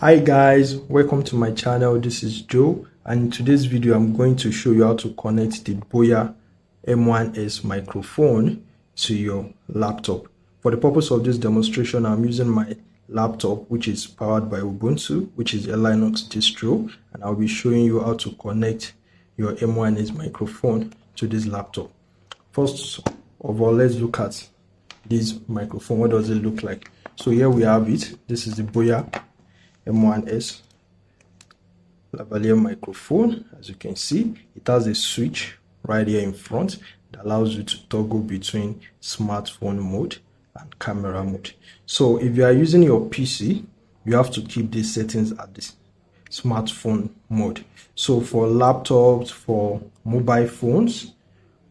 hi guys welcome to my channel. This is joe and in today's video i'm going to show you how to connect the boya m1s microphone to your laptop. For the purpose of this demonstration i'm using my laptop which is powered by ubuntu which is a linux distro and i'll be showing you how to connect your m1s microphone to this laptop. First of all let's look at this microphone. What does it look like? So here we have it. This is the boya M1S lavalier microphone as you can see. It has a switch right here in front that allows you to toggle between smartphone mode and camera mode. So if you are using your pc you have to keep these settings at this smartphone mode. So for laptops for mobile phones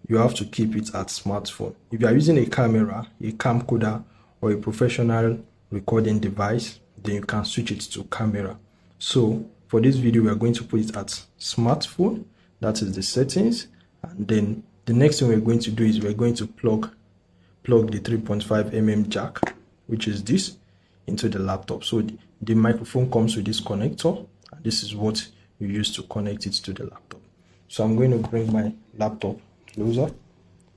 you have to keep it at smartphone. If you are using a camera a camcorder or a professional recording device then you can switch it to camera. So for this video we are going to put it at smartphone that is the settings and then the next thing we're going to do is we're going to plug plug the 3.5 mm jack which is this into the laptop. So the, the microphone comes with this connector and this is what you use to connect it to the laptop. So i'm going to bring my laptop closer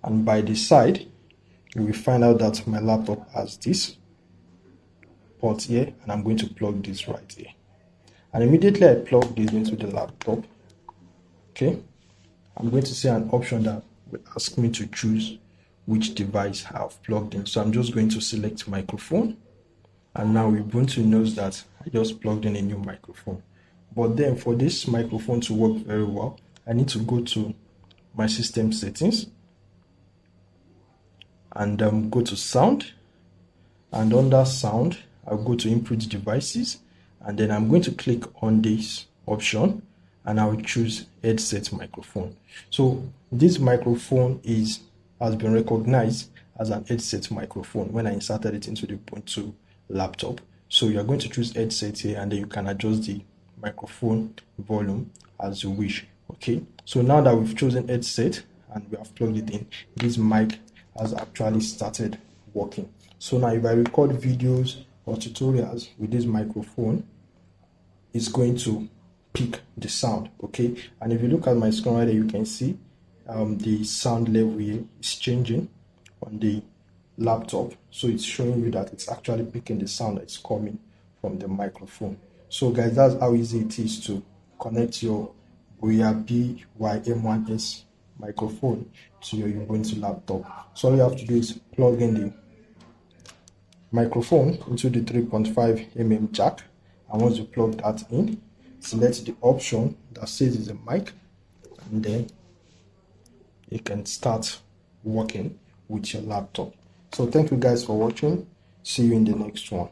and by the side you will find out that my laptop has this port here and I'm going to plug this right here. And immediately I plug this into the laptop okay I'm going to see an option that will ask me to choose which device I've plugged in. So I'm just going to select microphone and now Ubuntu knows that I just plugged in a new microphone. But then for this microphone to work very well I need to go to my system settings and um, go to sound and under sound I'll go to input devices and then I'm going to click on this option and I'll choose headset microphone. So this microphone is has been recognized as an headset microphone when I inserted it into the Ubuntu laptop. So you're going to choose headset here and then you can adjust the microphone volume as you wish. Okay, so now that we've chosen headset and we have plugged it in, this mic has actually started working. So now if I record videos or tutorials with this microphone is going to pick the sound okay? And if you look at my screen right there you can see um, the sound level is changing on the laptop. So it's showing you that it's actually picking the sound that's coming from the microphone. So guys that's how easy it is to connect your Boya BY-M1S microphone to your Ubuntu laptop. So all you have to do is plug in the microphone into the 3.5 mm jack. And once you plug that in select the option that says it's a mic and then you can start working with your laptop. So thank you guys for watching. See you in the next one